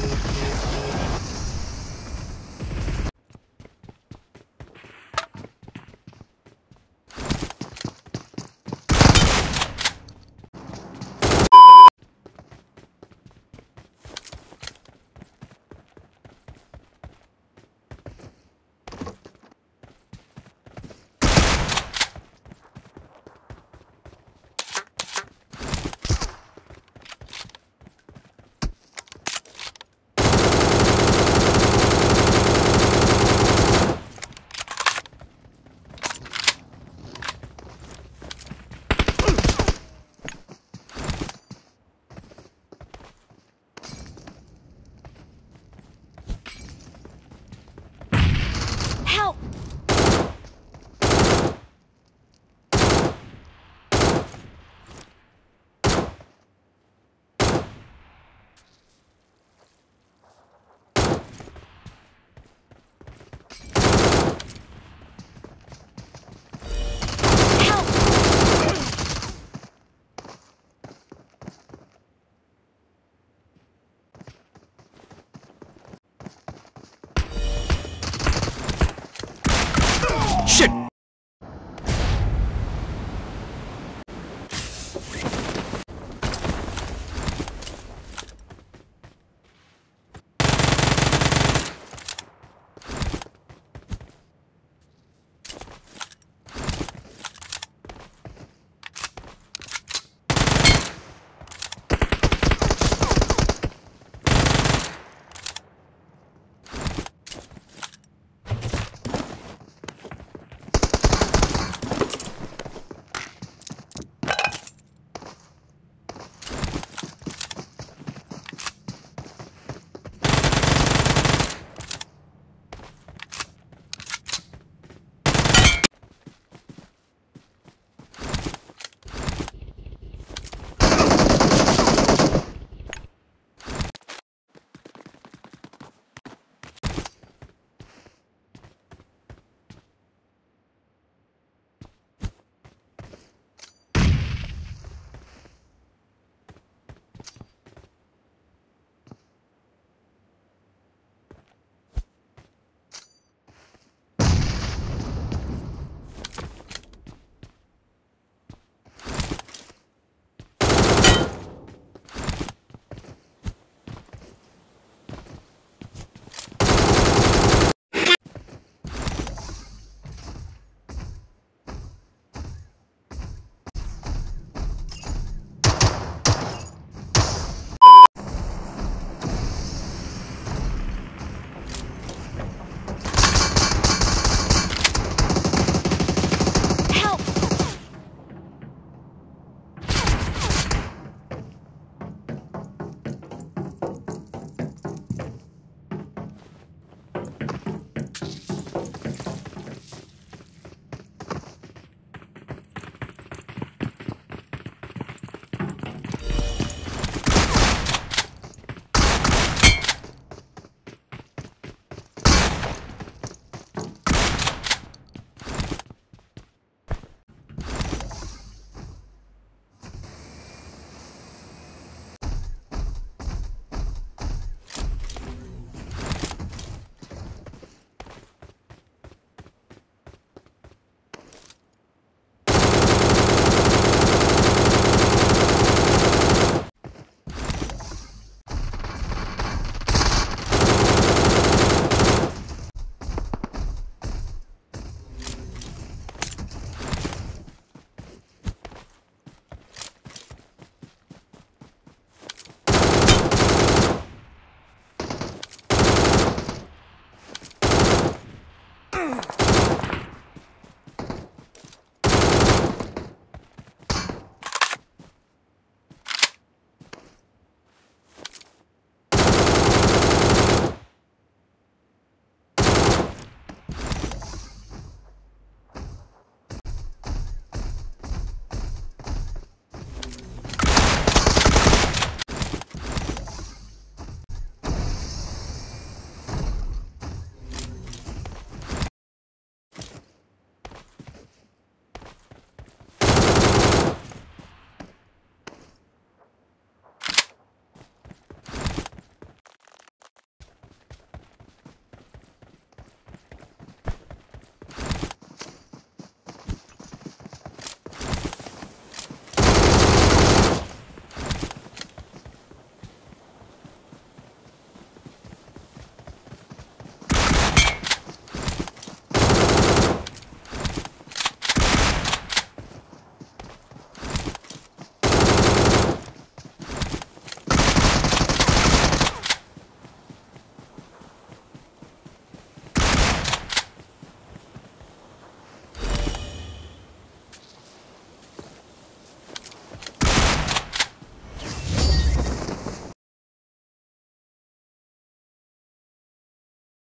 Help!